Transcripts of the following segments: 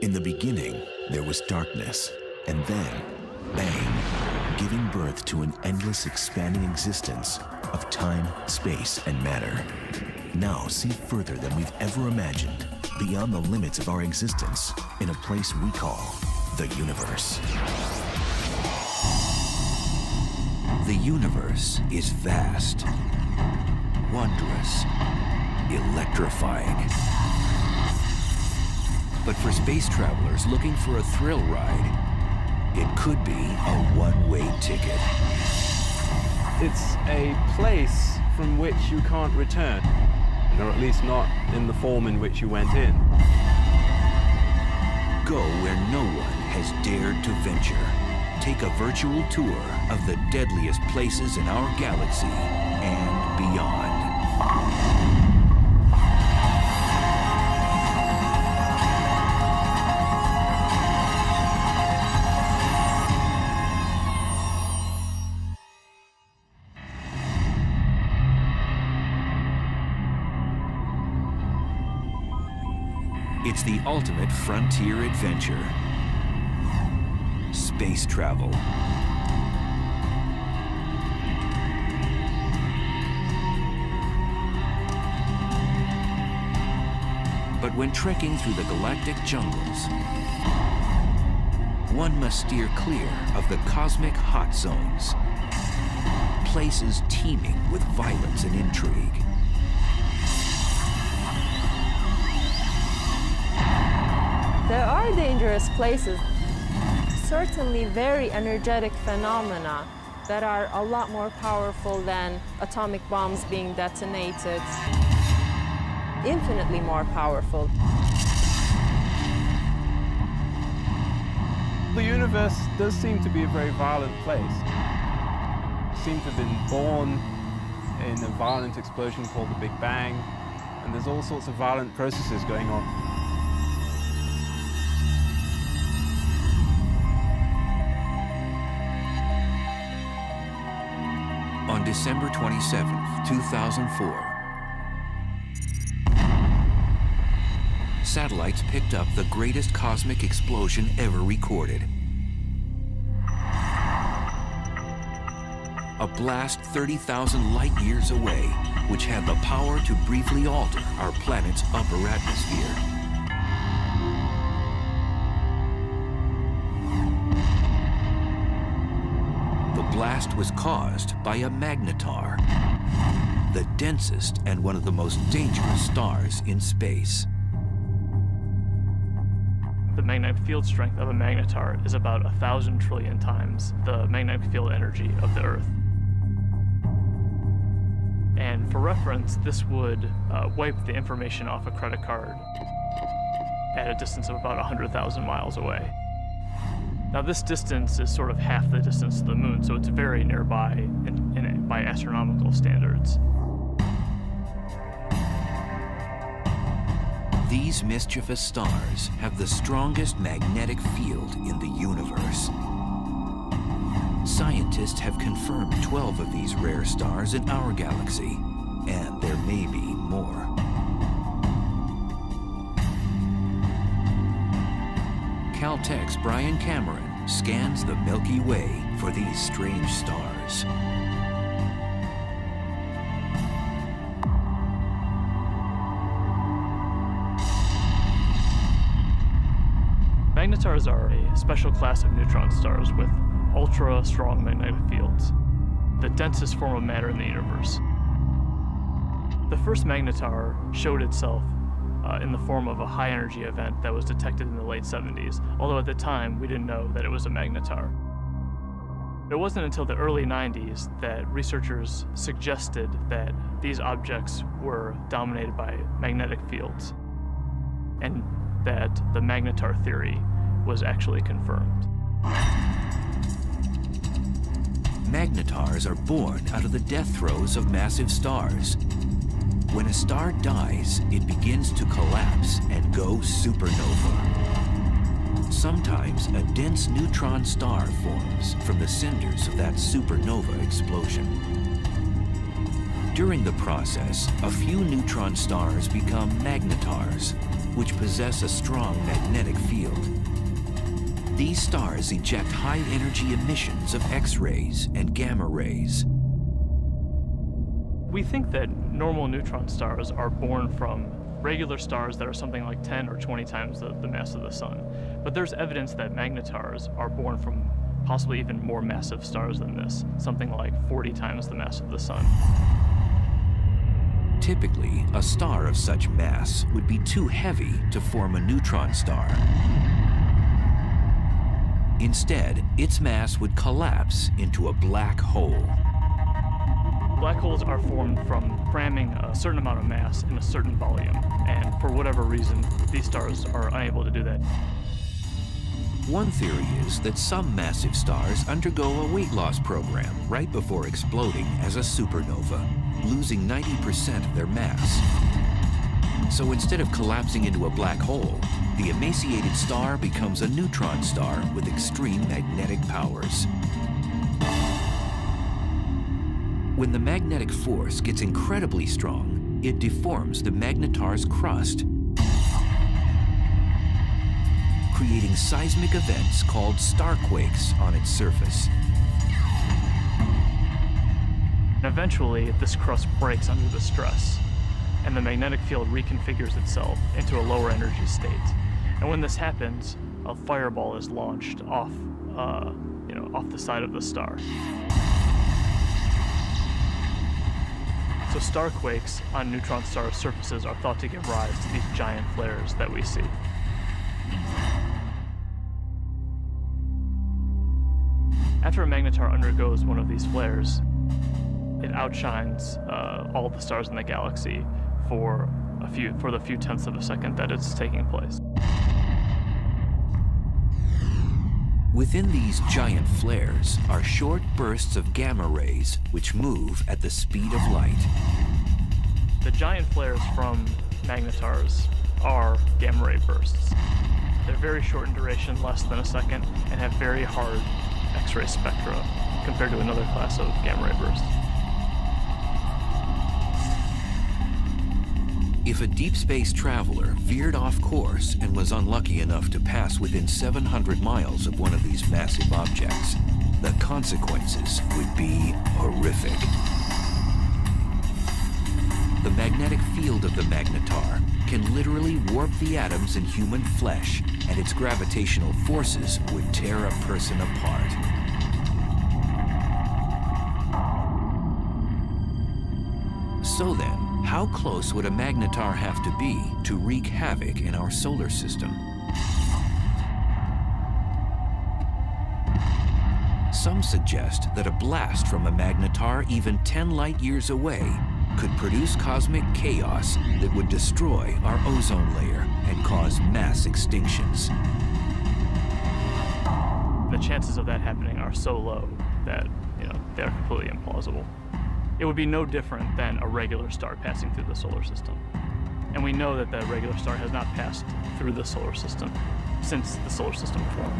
In the beginning, there was darkness, and then, bang, giving birth to an endless expanding existence of time, space, and matter. Now see further than we've ever imagined, beyond the limits of our existence, in a place we call the universe. The universe is vast, wondrous, electrifying. But for space travelers looking for a thrill ride, it could be a one-way ticket. It's a place from which you can't return, or at least not in the form in which you went in. Go where no one has dared to venture. Take a virtual tour of the deadliest places in our galaxy and beyond. Frontier adventure. Space travel. But when trekking through the galactic jungles, one must steer clear of the cosmic hot zones, places teeming with violence and intrigue. There are dangerous places, certainly very energetic phenomena that are a lot more powerful than atomic bombs being detonated, infinitely more powerful. The universe does seem to be a very violent place. It seems to have been born in a violent explosion called the Big Bang, and there's all sorts of violent processes going on. December 27, 2004, satellites picked up the greatest cosmic explosion ever recorded. A blast 30,000 light years away, which had the power to briefly alter our planet's upper atmosphere. Blast was caused by a magnetar, the densest and one of the most dangerous stars in space. The magnetic field strength of a magnetar is about a thousand trillion times the magnetic field energy of the Earth. And for reference, this would uh, wipe the information off a credit card at a distance of about 100,000 miles away. Now, this distance is sort of half the distance to the moon, so it's very nearby in, in, by astronomical standards. These mischievous stars have the strongest magnetic field in the universe. Scientists have confirmed 12 of these rare stars in our galaxy, and there may be more. Caltech's Brian Cameron scans the Milky Way for these strange stars. Magnetars are a special class of neutron stars with ultra strong magnetic fields, the densest form of matter in the universe. The first magnetar showed itself uh, in the form of a high energy event that was detected in the late 70s, although at the time we didn't know that it was a magnetar. It wasn't until the early 90s that researchers suggested that these objects were dominated by magnetic fields and that the magnetar theory was actually confirmed. Magnetars are born out of the death throes of massive stars. When a star dies, it begins to collapse and go supernova. Sometimes a dense neutron star forms from the cinders of that supernova explosion. During the process, a few neutron stars become magnetars, which possess a strong magnetic field. These stars eject high-energy emissions of X-rays and gamma rays. We think that normal neutron stars are born from regular stars that are something like 10 or 20 times the, the mass of the sun. But there's evidence that magnetars are born from possibly even more massive stars than this, something like 40 times the mass of the sun. Typically, a star of such mass would be too heavy to form a neutron star. Instead, its mass would collapse into a black hole. Black holes are formed from cramming a certain amount of mass in a certain volume, and for whatever reason, these stars are unable to do that. One theory is that some massive stars undergo a weight loss program right before exploding as a supernova, losing 90% of their mass. So instead of collapsing into a black hole, the emaciated star becomes a neutron star with extreme magnetic powers. When the magnetic force gets incredibly strong, it deforms the magnetar's crust, creating seismic events called starquakes on its surface. Eventually, this crust breaks under the stress, and the magnetic field reconfigures itself into a lower energy state. And when this happens, a fireball is launched off, uh, you know, off the side of the star. So starquakes on neutron star surfaces are thought to give rise to these giant flares that we see. After a magnetar undergoes one of these flares, it outshines uh, all the stars in the galaxy for a few for the few tenths of a second that it's taking place. Within these giant flares are short bursts of gamma rays which move at the speed of light. The giant flares from magnetars are gamma ray bursts. They're very short in duration, less than a second, and have very hard X-ray spectra compared to another class of gamma ray bursts. If a deep space traveler veered off course and was unlucky enough to pass within 700 miles of one of these massive objects, the consequences would be horrific. The magnetic field of the magnetar can literally warp the atoms in human flesh, and its gravitational forces would tear a person apart. So then, how close would a magnetar have to be to wreak havoc in our solar system? Some suggest that a blast from a magnetar even 10 light years away could produce cosmic chaos that would destroy our ozone layer and cause mass extinctions. The chances of that happening are so low that, you know, they're completely implausible it would be no different than a regular star passing through the solar system. And we know that the regular star has not passed through the solar system since the solar system formed.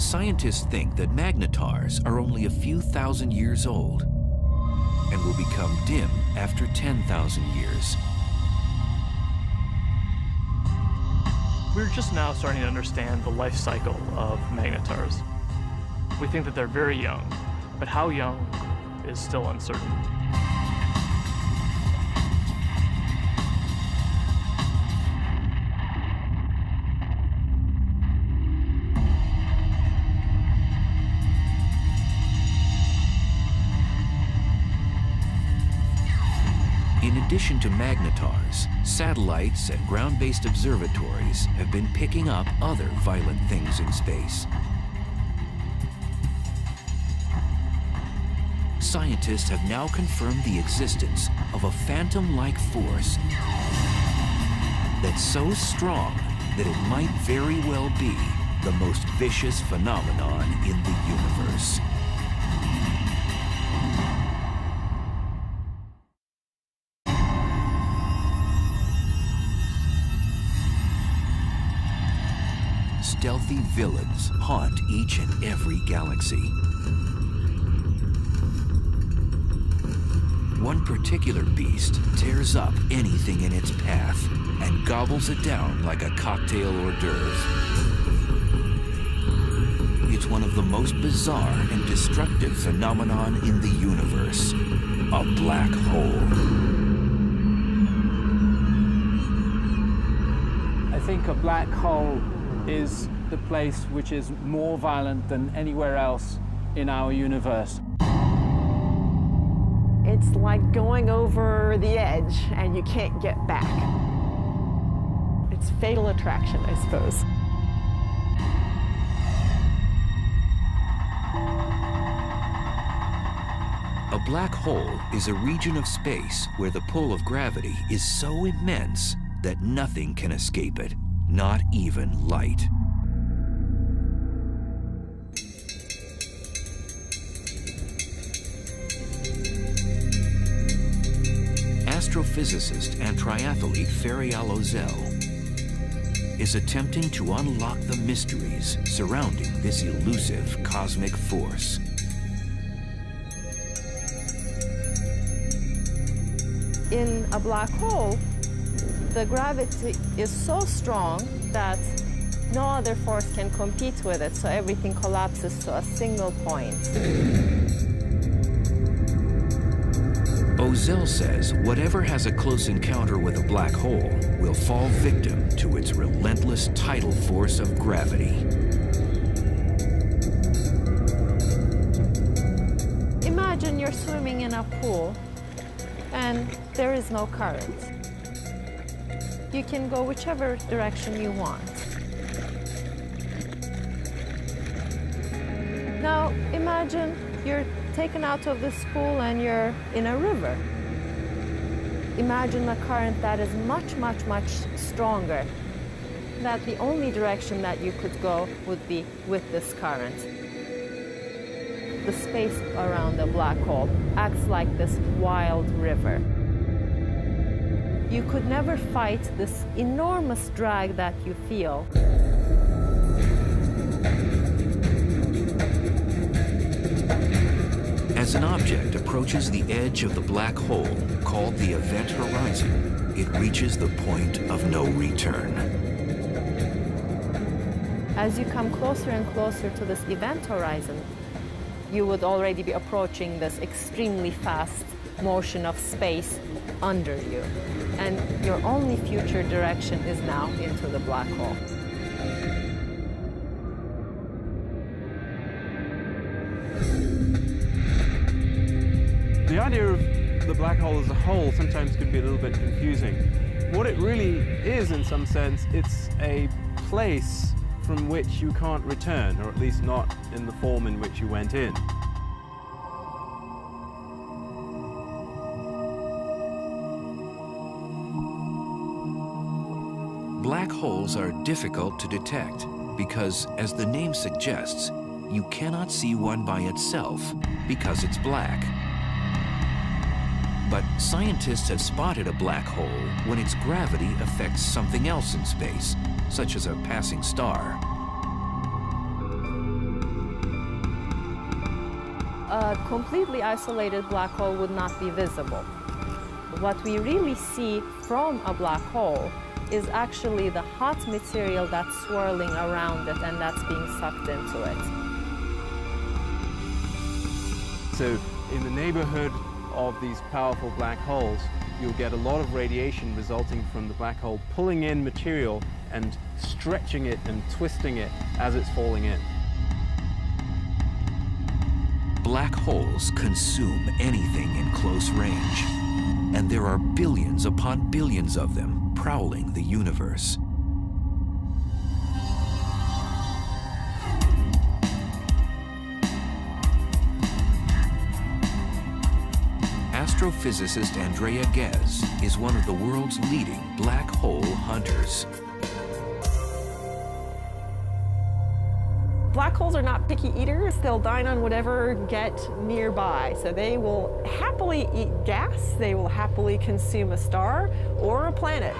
Scientists think that magnetars are only a few thousand years old and will become dim after 10,000 years. We're just now starting to understand the life cycle of magnetars. We think that they're very young, but how young is still uncertain. Addition to magnetars, satellites and ground-based observatories have been picking up other violent things in space. Scientists have now confirmed the existence of a phantom-like force that's so strong that it might very well be the most vicious phenomenon in the universe. Villains haunt each and every galaxy. One particular beast tears up anything in its path and gobbles it down like a cocktail hors d'oeuvre. It's one of the most bizarre and destructive phenomenon in the universe, a black hole. I think a black hole is the place which is more violent than anywhere else in our universe. It's like going over the edge and you can't get back. It's fatal attraction, I suppose. A black hole is a region of space where the pull of gravity is so immense that nothing can escape it, not even light. Astrophysicist and triathlete Feryal Ozel is attempting to unlock the mysteries surrounding this elusive cosmic force. In a black hole, the gravity is so strong that no other force can compete with it, so everything collapses to a single point. Ozel says whatever has a close encounter with a black hole will fall victim to its relentless tidal force of gravity. Imagine you're swimming in a pool and there is no current. You can go whichever direction you want. Now imagine you're taken out of the pool and you're in a river. Imagine a current that is much, much, much stronger. That the only direction that you could go would be with this current. The space around the black hole acts like this wild river. You could never fight this enormous drag that you feel. As an object approaches the edge of the black hole, called the event horizon, it reaches the point of no return. As you come closer and closer to this event horizon, you would already be approaching this extremely fast motion of space under you. And your only future direction is now into the black hole. Idea of the black hole as a whole sometimes can be a little bit confusing. What it really is, in some sense, it's a place from which you can't return, or at least not in the form in which you went in. Black holes are difficult to detect because, as the name suggests, you cannot see one by itself because it's black. But scientists have spotted a black hole when its gravity affects something else in space, such as a passing star. A completely isolated black hole would not be visible. What we really see from a black hole is actually the hot material that's swirling around it and that's being sucked into it. So in the neighborhood of these powerful black holes, you'll get a lot of radiation resulting from the black hole pulling in material and stretching it and twisting it as it's falling in. Black holes consume anything in close range, and there are billions upon billions of them prowling the universe. Astrophysicist Andrea Ghez is one of the world's leading black hole hunters. Black holes are not picky eaters. They'll dine on whatever get nearby. So they will happily eat gas. They will happily consume a star or a planet.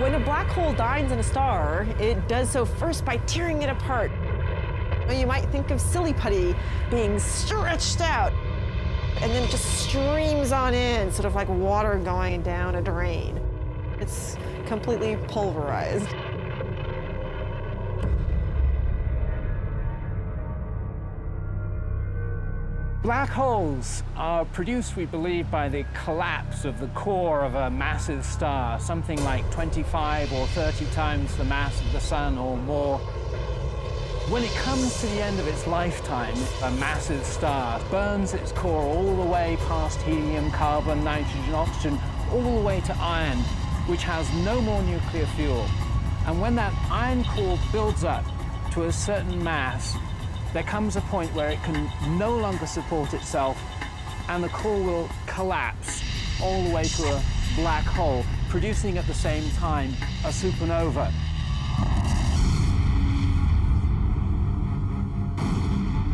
When a black hole dines on a star, it does so first by tearing it apart. You might think of silly putty being stretched out. And then just streams on in, sort of like water going down a drain. It's completely pulverized. Black holes are produced, we believe, by the collapse of the core of a massive star, something like 25 or 30 times the mass of the sun or more. When it comes to the end of its lifetime, a massive star burns its core all the way past helium, carbon, nitrogen, oxygen, all the way to iron, which has no more nuclear fuel. And when that iron core builds up to a certain mass, there comes a point where it can no longer support itself and the core will collapse all the way to a black hole, producing at the same time a supernova.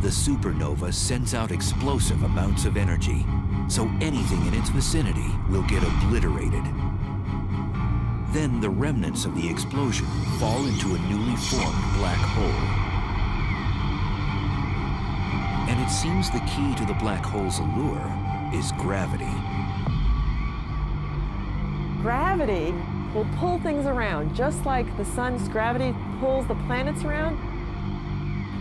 The supernova sends out explosive amounts of energy, so anything in its vicinity will get obliterated. Then the remnants of the explosion fall into a newly formed black hole. And it seems the key to the black hole's allure is gravity. Gravity will pull things around, just like the sun's gravity pulls the planets around.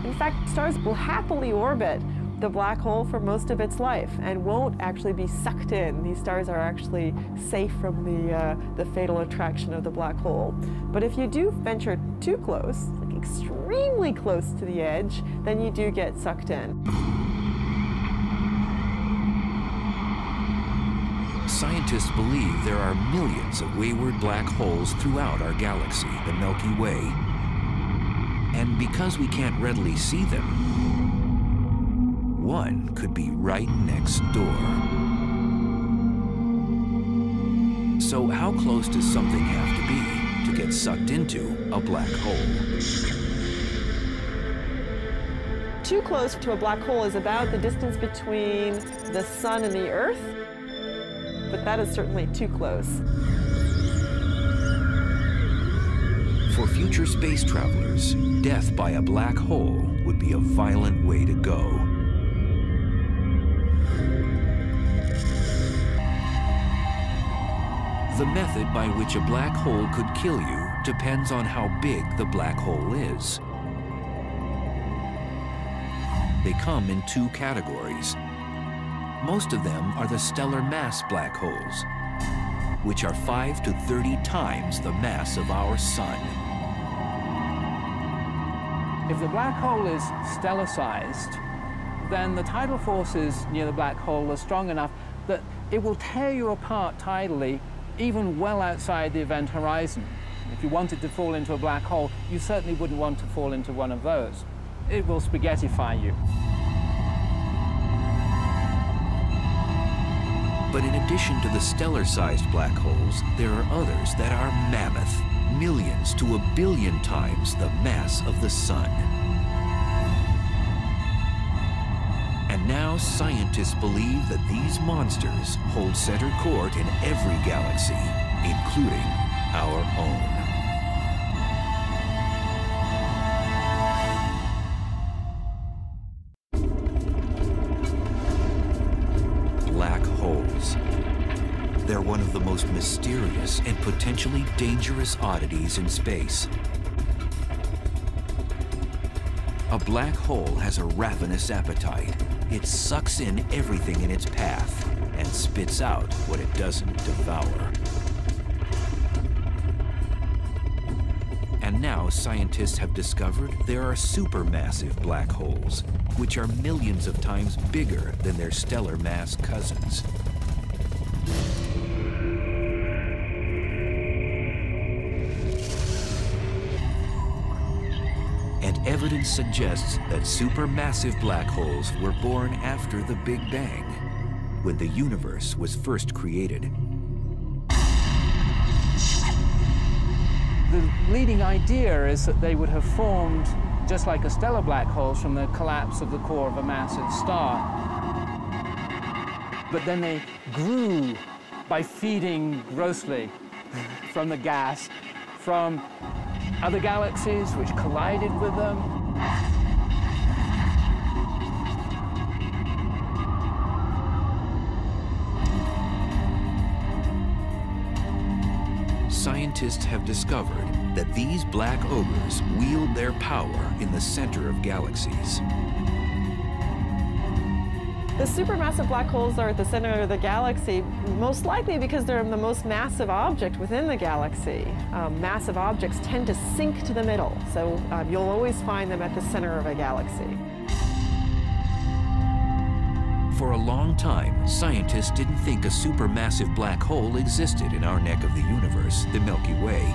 In fact, stars will happily orbit the black hole for most of its life and won't actually be sucked in. These stars are actually safe from the, uh, the fatal attraction of the black hole. But if you do venture too close, like extremely close to the edge, then you do get sucked in. Scientists believe there are millions of wayward black holes throughout our galaxy, the Milky Way. And because we can't readily see them, one could be right next door. So how close does something have to be to get sucked into a black hole? Too close to a black hole is about the distance between the sun and the earth, but that is certainly too close. Future space travelers, death by a black hole would be a violent way to go. The method by which a black hole could kill you depends on how big the black hole is. They come in two categories. Most of them are the stellar mass black holes, which are 5 to 30 times the mass of our sun. If the black hole is stellar-sized, then the tidal forces near the black hole are strong enough that it will tear you apart tidally even well outside the event horizon. If you wanted to fall into a black hole, you certainly wouldn't want to fall into one of those. It will spaghettify you. But in addition to the stellar-sized black holes, there are others that are mammoth, millions to a billion times the mass of the sun. And now scientists believe that these monsters hold center court in every galaxy, including our own. Mysterious and potentially dangerous oddities in space. A black hole has a ravenous appetite. It sucks in everything in its path and spits out what it doesn't devour. And now scientists have discovered there are supermassive black holes, which are millions of times bigger than their stellar mass cousins. Evidence suggests that supermassive black holes were born after the Big Bang, when the universe was first created. The leading idea is that they would have formed just like a stellar black hole from the collapse of the core of a massive star. But then they grew by feeding grossly from the gas from other galaxies which collided with them. Scientists have discovered that these black ogres wield their power in the center of galaxies. The supermassive black holes are at the center of the galaxy, most likely because they're the most massive object within the galaxy. Um, massive objects tend to sink to the middle, so um, you'll always find them at the center of a galaxy. For a long time, scientists didn't think a supermassive black hole existed in our neck of the universe, the Milky Way.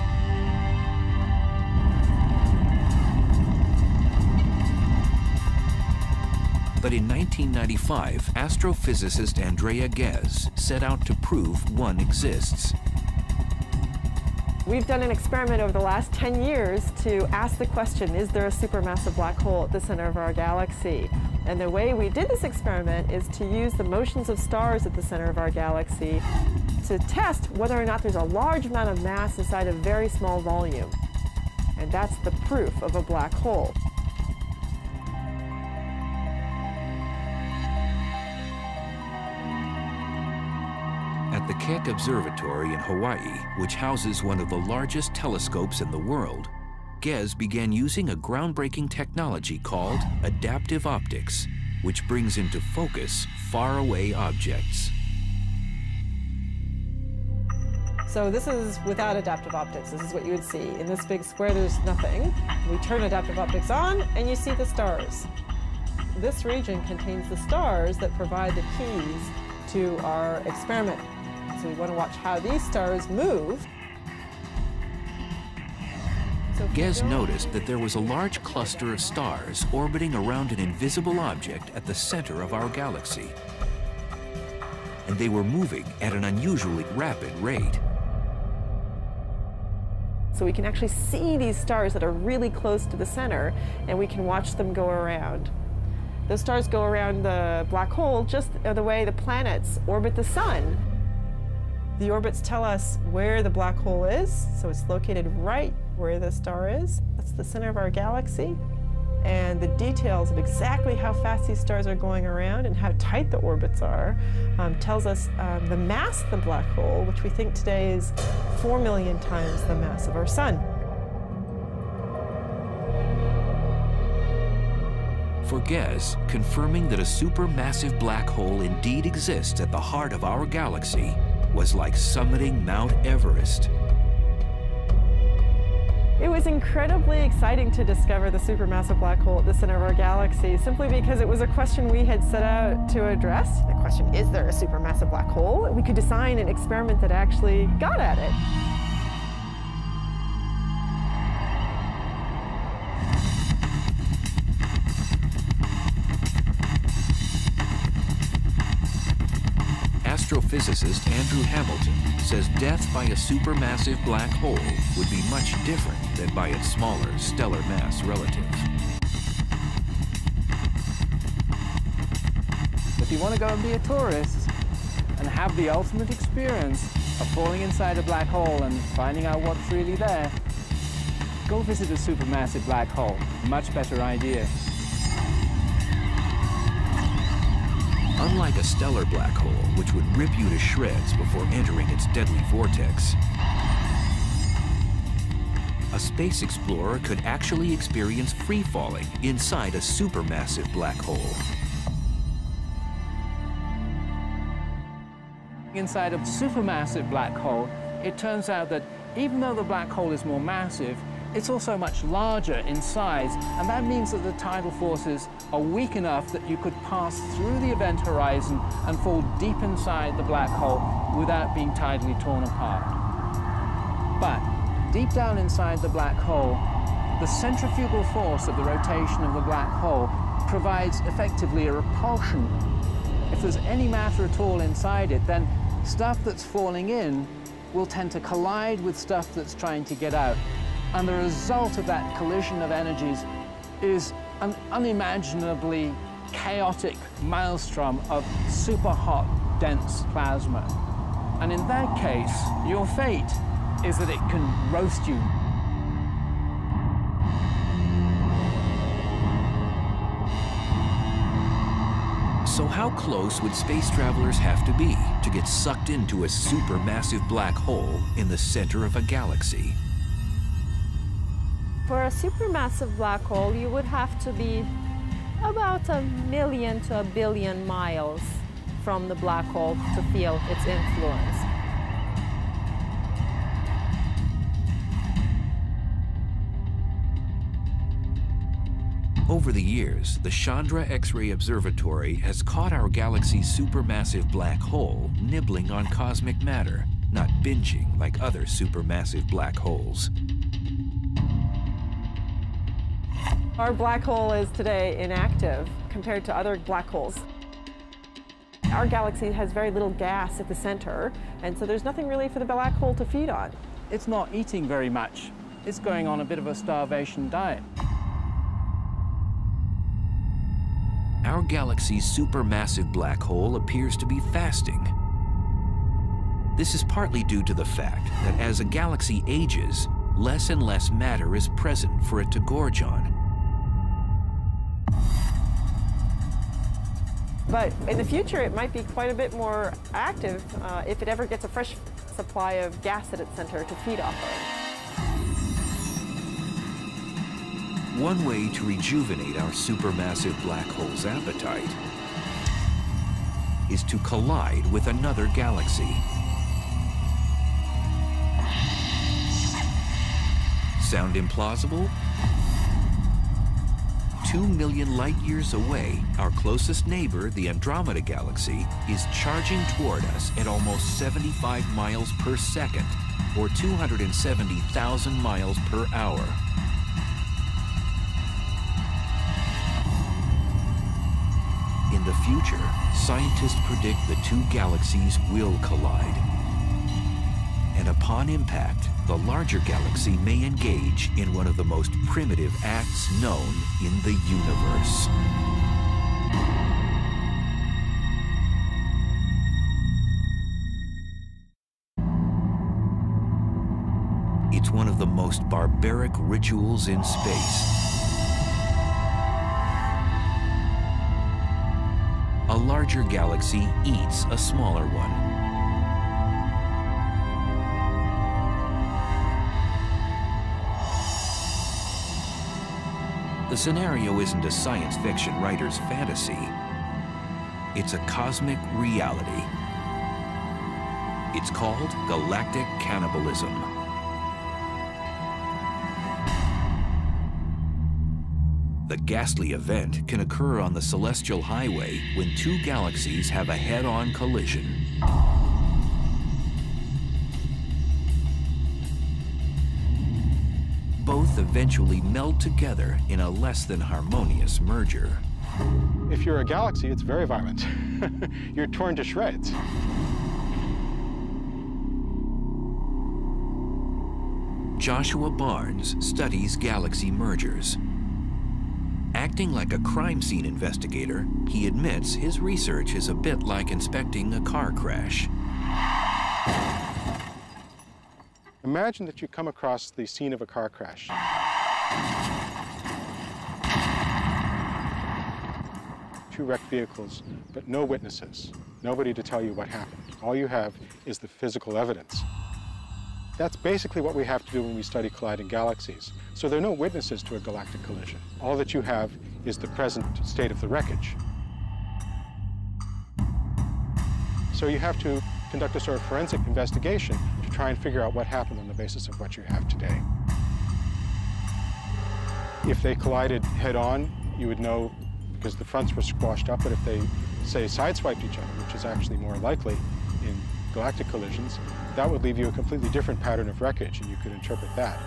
But in 1995, astrophysicist Andrea Ghez set out to prove one exists. We've done an experiment over the last 10 years to ask the question, is there a supermassive black hole at the center of our galaxy? And the way we did this experiment is to use the motions of stars at the center of our galaxy to test whether or not there's a large amount of mass inside a very small volume. And that's the proof of a black hole. Keck Observatory in Hawaii, which houses one of the largest telescopes in the world, Ghez began using a groundbreaking technology called adaptive optics, which brings into focus faraway objects. So this is without adaptive optics. This is what you would see. In this big square, there's nothing. We turn adaptive optics on, and you see the stars. This region contains the stars that provide the keys to our experiment. So we want to watch how these stars move. So Ghez noticed that there was a large cluster of stars orbiting around an invisible object at the center of our galaxy. And they were moving at an unusually rapid rate. So we can actually see these stars that are really close to the center, and we can watch them go around. Those stars go around the black hole just the way the planets orbit the sun. The orbits tell us where the black hole is, so it's located right where the star is. That's the center of our galaxy. And the details of exactly how fast these stars are going around and how tight the orbits are um, tells us um, the mass of the black hole, which we think today is 4 million times the mass of our sun. For Ghez, confirming that a supermassive black hole indeed exists at the heart of our galaxy was like summiting Mount Everest. It was incredibly exciting to discover the supermassive black hole at the center of our galaxy, simply because it was a question we had set out to address. The question, is there a supermassive black hole? We could design an experiment that actually got at it. Astrophysicist Andrew Hamilton says death by a supermassive black hole would be much different than by its smaller stellar mass relative. If you want to go and be a tourist and have the ultimate experience of falling inside a black hole and finding out what's really there, go visit a supermassive black hole. Much better idea. Unlike a stellar black hole, which would rip you to shreds before entering its deadly vortex, a space explorer could actually experience free falling inside a supermassive black hole. Inside a supermassive black hole, it turns out that even though the black hole is more massive, it's also much larger in size, and that means that the tidal forces are weak enough that you could pass through the event horizon and fall deep inside the black hole without being tidally torn apart. But deep down inside the black hole, the centrifugal force of the rotation of the black hole provides effectively a repulsion. If there's any matter at all inside it, then stuff that's falling in will tend to collide with stuff that's trying to get out. And the result of that collision of energies is an unimaginably chaotic maelstrom of super hot, dense plasma. And in that case, your fate is that it can roast you. So how close would space travelers have to be to get sucked into a supermassive black hole in the center of a galaxy? For a supermassive black hole, you would have to be about a million to a billion miles from the black hole to feel its influence. Over the years, the Chandra X-ray Observatory has caught our galaxy's supermassive black hole nibbling on cosmic matter, not binging like other supermassive black holes. Our black hole is today inactive compared to other black holes. Our galaxy has very little gas at the center, and so there's nothing really for the black hole to feed on. It's not eating very much. It's going on a bit of a starvation diet. Our galaxy's supermassive black hole appears to be fasting. This is partly due to the fact that as a galaxy ages, less and less matter is present for it to gorge on. But in the future, it might be quite a bit more active uh, if it ever gets a fresh supply of gas at its center to feed off of. One way to rejuvenate our supermassive black hole's appetite is to collide with another galaxy. Sound implausible? Two million light years away, our closest neighbor, the Andromeda Galaxy, is charging toward us at almost 75 miles per second, or 270,000 miles per hour. In the future, scientists predict the two galaxies will collide. And upon impact, the larger galaxy may engage in one of the most primitive acts known in the universe. It's one of the most barbaric rituals in space. A larger galaxy eats a smaller one. The scenario isn't a science fiction writer's fantasy. It's a cosmic reality. It's called galactic cannibalism. The ghastly event can occur on the celestial highway when two galaxies have a head-on collision. Both eventually meld together in a less than harmonious merger. If you're a galaxy, it's very violent. you're torn to shreds. Joshua Barnes studies galaxy mergers. Acting like a crime scene investigator, he admits his research is a bit like inspecting a car crash. Imagine that you come across the scene of a car crash. Two wrecked vehicles, but no witnesses, nobody to tell you what happened. All you have is the physical evidence. That's basically what we have to do when we study colliding galaxies. So there are no witnesses to a galactic collision. All that you have is the present state of the wreckage. So you have to conduct a sort of forensic investigation try and figure out what happened on the basis of what you have today. If they collided head-on, you would know because the fronts were squashed up, but if they, say, sideswiped each other, which is actually more likely in galactic collisions, that would leave you a completely different pattern of wreckage, and you could interpret that.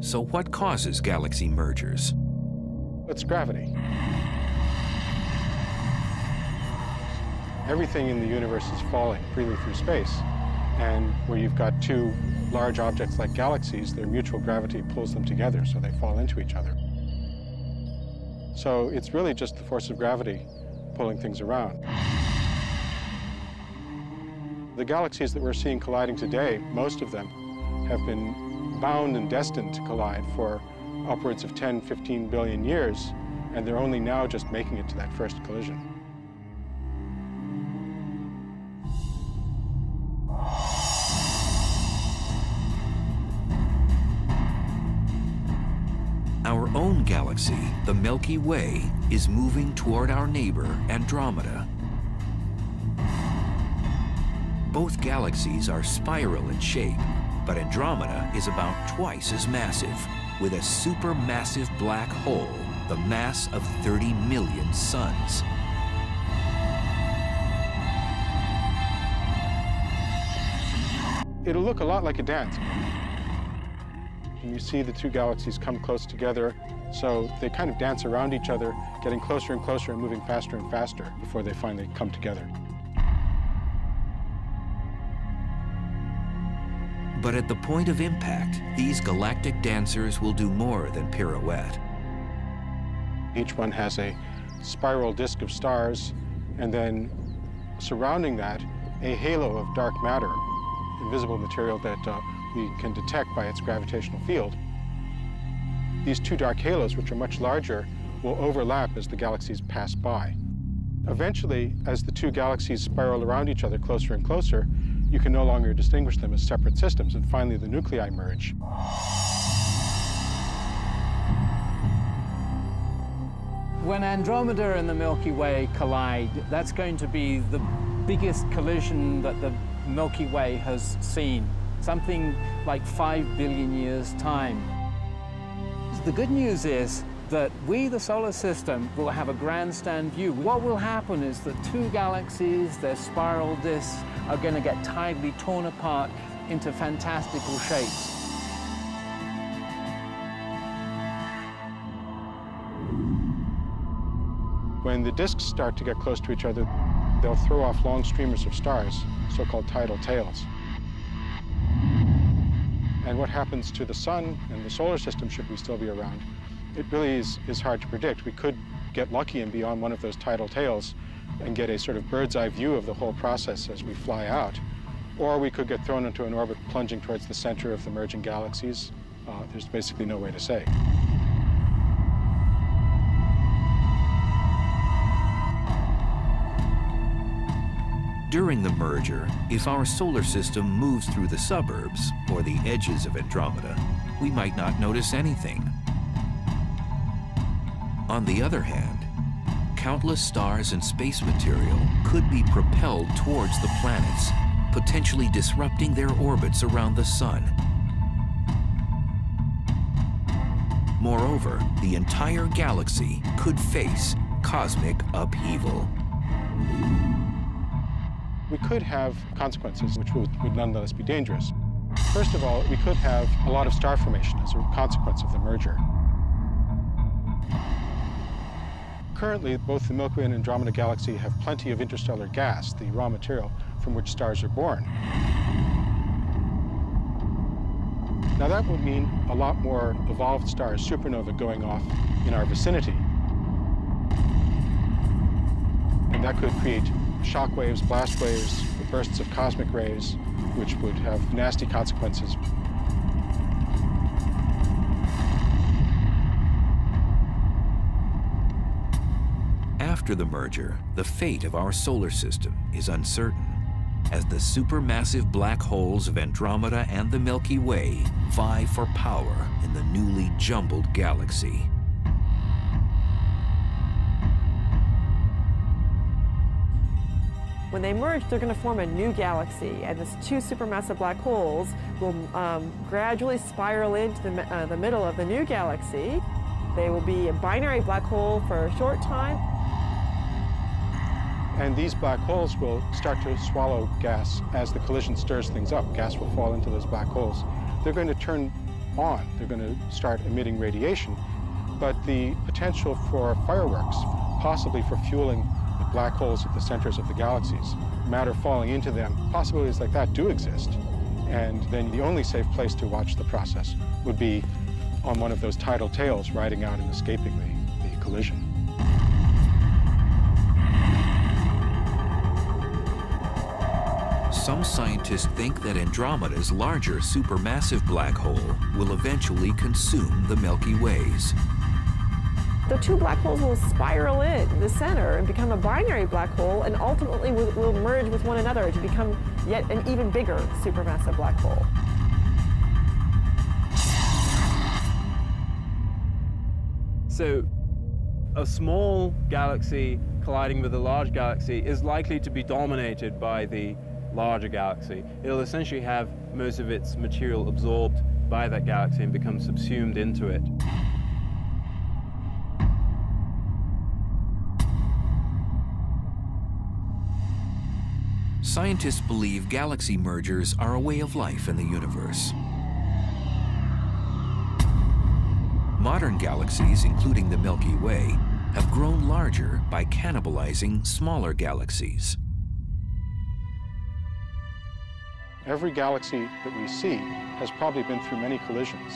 So what causes galaxy mergers? It's gravity. Everything in the universe is falling freely through space, and where you've got two large objects like galaxies, their mutual gravity pulls them together, so they fall into each other. So it's really just the force of gravity pulling things around. The galaxies that we're seeing colliding today, most of them have been bound and destined to collide for upwards of 10, 15 billion years and they're only now just making it to that first collision. Own galaxy, the Milky Way, is moving toward our neighbor, Andromeda. Both galaxies are spiral in shape, but Andromeda is about twice as massive, with a supermassive black hole the mass of 30 million suns. It'll look a lot like a dance. And you see the two galaxies come close together, so they kind of dance around each other, getting closer and closer and moving faster and faster before they finally come together. But at the point of impact, these galactic dancers will do more than pirouette. Each one has a spiral disk of stars, and then surrounding that, a halo of dark matter, invisible material that uh, we can detect by its gravitational field. These two dark halos, which are much larger, will overlap as the galaxies pass by. Eventually, as the two galaxies spiral around each other closer and closer, you can no longer distinguish them as separate systems, and finally the nuclei merge. When Andromeda and the Milky Way collide, that's going to be the biggest collision that the Milky Way has seen, something like five billion years' time. The good news is that we, the solar system, will have a grandstand view. What will happen is that two galaxies, their spiral disks, are going to get tidally torn apart into fantastical shapes. When the disks start to get close to each other, they'll throw off long streamers of stars, so-called tidal tails. And what happens to the sun and the solar system should we still be around, it really is, is hard to predict. We could get lucky and be on one of those tidal tails and get a sort of bird's eye view of the whole process as we fly out. Or we could get thrown into an orbit plunging towards the center of the merging galaxies. Uh, there's basically no way to say. During the merger, if our solar system moves through the suburbs or the edges of Andromeda, we might not notice anything. On the other hand, countless stars and space material could be propelled towards the planets, potentially disrupting their orbits around the sun. Moreover, the entire galaxy could face cosmic upheaval we could have consequences which would, would nonetheless be dangerous. First of all, we could have a lot of star formation as a consequence of the merger. Currently, both the Milky Way and Andromeda Galaxy have plenty of interstellar gas, the raw material from which stars are born. Now that would mean a lot more evolved stars, supernova, going off in our vicinity. And that could create shock waves, blast waves, bursts of cosmic rays, which would have nasty consequences. After the merger, the fate of our solar system is uncertain, as the supermassive black holes of Andromeda and the Milky Way vie for power in the newly jumbled galaxy. When they merge, they're going to form a new galaxy, and these two supermassive black holes will um, gradually spiral into the, uh, the middle of the new galaxy. They will be a binary black hole for a short time. And these black holes will start to swallow gas as the collision stirs things up. Gas will fall into those black holes. They're going to turn on. They're going to start emitting radiation. But the potential for fireworks, possibly for fueling black holes at the centers of the galaxies, matter falling into them, possibilities like that do exist. And then the only safe place to watch the process would be on one of those tidal tails riding out and escaping the, the collision. Some scientists think that Andromeda's larger supermassive black hole will eventually consume the Milky Ways. The two black holes will spiral in the center and become a binary black hole and ultimately will, will merge with one another to become yet an even bigger supermassive black hole. So a small galaxy colliding with a large galaxy is likely to be dominated by the larger galaxy. It'll essentially have most of its material absorbed by that galaxy and become subsumed into it. Scientists believe galaxy mergers are a way of life in the universe. Modern galaxies, including the Milky Way, have grown larger by cannibalizing smaller galaxies. Every galaxy that we see has probably been through many collisions.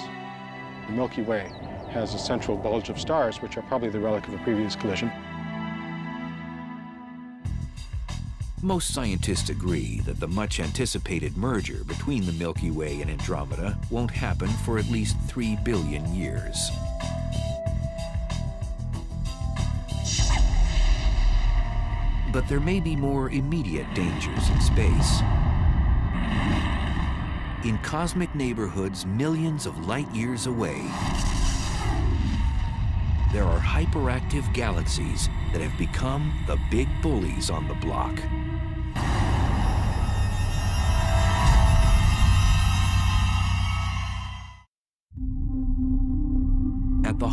The Milky Way has a central bulge of stars, which are probably the relic of a previous collision. Most scientists agree that the much anticipated merger between the Milky Way and Andromeda won't happen for at least 3 billion years. But there may be more immediate dangers in space. In cosmic neighborhoods millions of light years away, there are hyperactive galaxies that have become the big bullies on the block.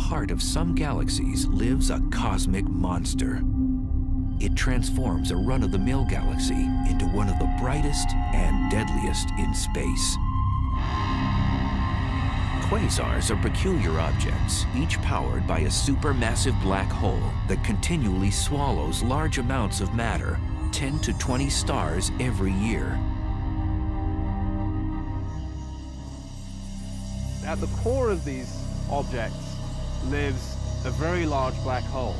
Heart of some galaxies lives a cosmic monster. It transforms a run-of-the-mill galaxy into one of the brightest and deadliest in space. Quasars are peculiar objects, each powered by a supermassive black hole that continually swallows large amounts of matter, 10 to 20 stars every year. At the core of these objects lives a very large black hole.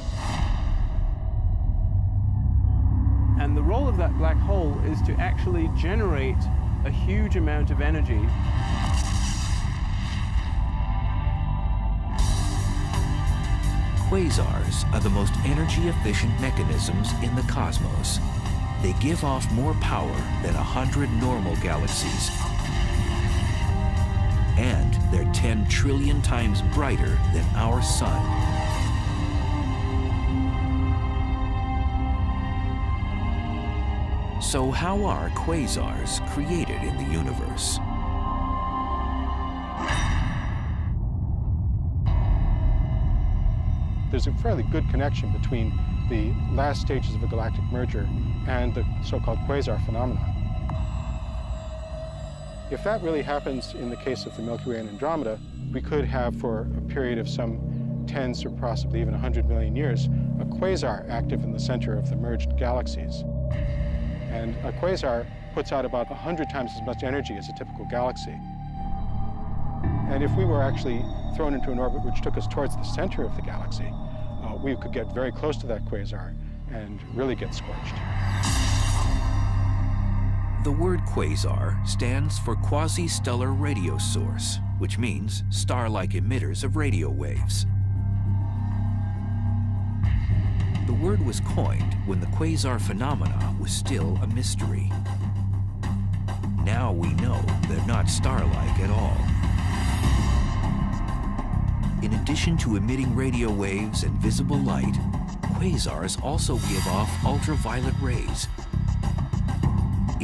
And the role of that black hole is to actually generate a huge amount of energy Quasars are the most energy-efficient mechanisms in the cosmos. They give off more power than a hundred normal galaxies. And they're 10 trillion times brighter than our sun. So how are quasars created in the universe? there's a fairly good connection between the last stages of a galactic merger and the so-called quasar phenomenon. If that really happens in the case of the Milky Way and Andromeda, we could have for a period of some tens or possibly even 100 million years, a quasar active in the center of the merged galaxies. And a quasar puts out about 100 times as much energy as a typical galaxy. And if we were actually thrown into an orbit which took us towards the center of the galaxy, uh, we could get very close to that quasar and really get scorched. The word quasar stands for quasi-stellar radio source, which means star-like emitters of radio waves. The word was coined when the quasar phenomena was still a mystery. Now we know they're not star-like at all. In addition to emitting radio waves and visible light, quasars also give off ultraviolet rays,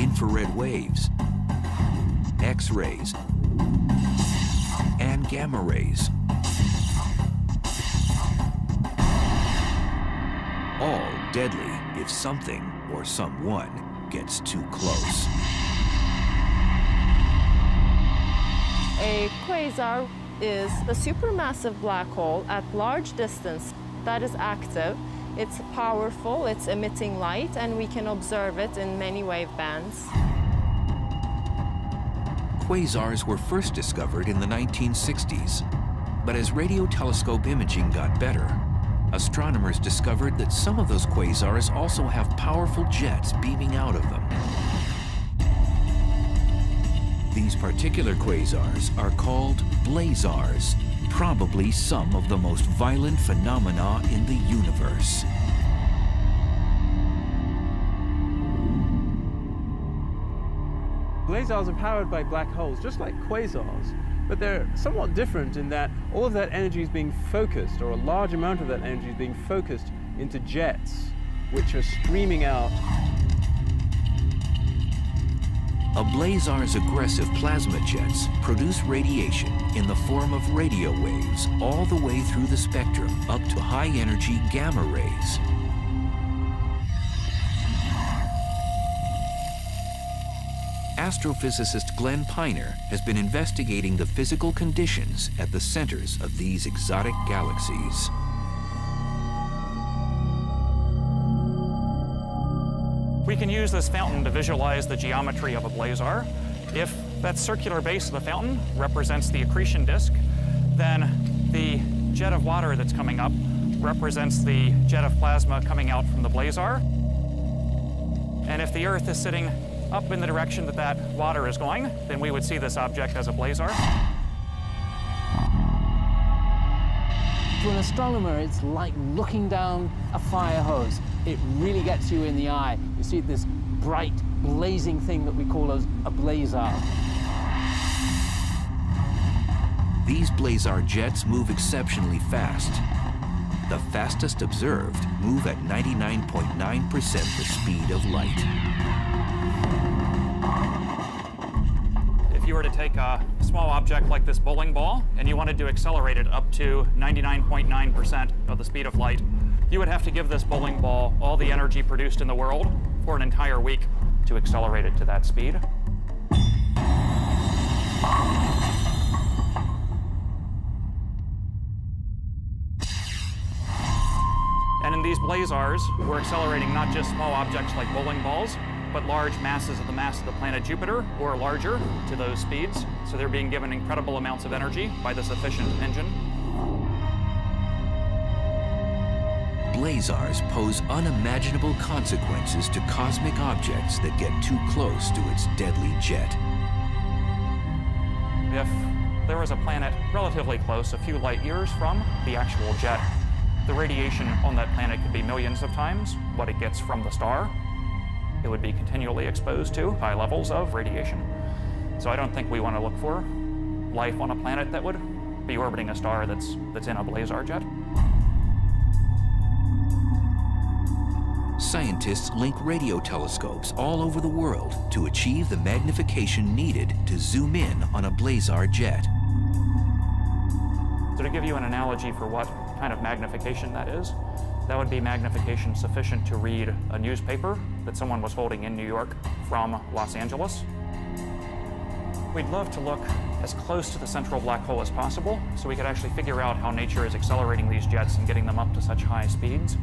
infrared waves, X-rays, and gamma rays. All deadly if something or someone gets too close. A quasar is a supermassive black hole at large distance that is active. It's powerful, it's emitting light, and we can observe it in many wave bands. Quasars were first discovered in the 1960s, but as radio telescope imaging got better, astronomers discovered that some of those quasars also have powerful jets beaming out of them. These particular quasars are called blazars, probably some of the most violent phenomena in the universe. Blazars are powered by black holes, just like quasars, but they're somewhat different in that all of that energy is being focused, or a large amount of that energy is being focused into jets, which are streaming out. A blazar's aggressive plasma jets produce radiation in the form of radio waves all the way through the spectrum up to high-energy gamma rays. astrophysicist Glenn Piner has been investigating the physical conditions at the centers of these exotic galaxies. We can use this fountain to visualize the geometry of a blazar. If that circular base of the fountain represents the accretion disk, then the jet of water that's coming up represents the jet of plasma coming out from the blazar. And if the Earth is sitting up in the direction that that water is going, then we would see this object as a blazar. To an astronomer, it's like looking down a fire hose. It really gets you in the eye. You see this bright, blazing thing that we call as a blazar. These blazar jets move exceptionally fast. The fastest observed move at 99.9% the speed of light. If you were to take a small object like this bowling ball and you wanted to accelerate it up to 99.9% of the speed of light, you would have to give this bowling ball all the energy produced in the world for an entire week to accelerate it to that speed. And in these blazars, we're accelerating not just small objects like bowling balls, but large masses of the mass of the planet Jupiter or larger to those speeds. So they're being given incredible amounts of energy by this efficient engine. Blazars pose unimaginable consequences to cosmic objects that get too close to its deadly jet. If there was a planet relatively close, a few light years from the actual jet, the radiation on that planet could be millions of times what it gets from the star it would be continually exposed to high levels of radiation. So I don't think we want to look for life on a planet that would be orbiting a star that's, that's in a blazar jet. Scientists link radio telescopes all over the world to achieve the magnification needed to zoom in on a blazar jet. So to give you an analogy for what kind of magnification that is, that would be magnification sufficient to read a newspaper that someone was holding in New York from Los Angeles. We'd love to look as close to the central black hole as possible so we could actually figure out how nature is accelerating these jets and getting them up to such high speeds.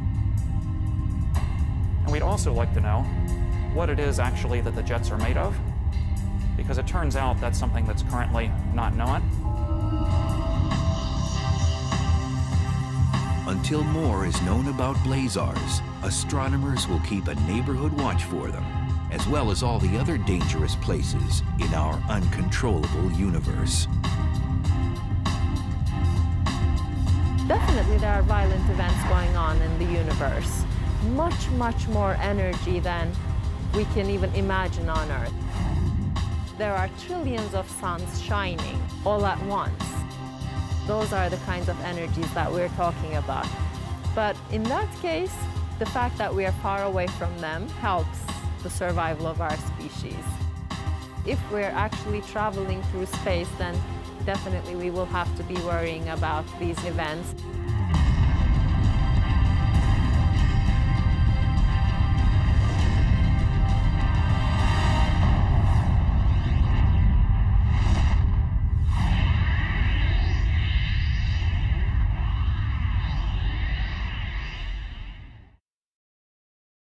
And we'd also like to know what it is actually that the jets are made of, because it turns out that's something that's currently not known. Until more is known about blazars, astronomers will keep a neighborhood watch for them, as well as all the other dangerous places in our uncontrollable universe. Definitely there are violent events going on in the universe. Much, much more energy than we can even imagine on Earth. There are trillions of suns shining all at once. Those are the kinds of energies that we're talking about. But in that case, the fact that we are far away from them helps the survival of our species. If we're actually traveling through space, then definitely we will have to be worrying about these events.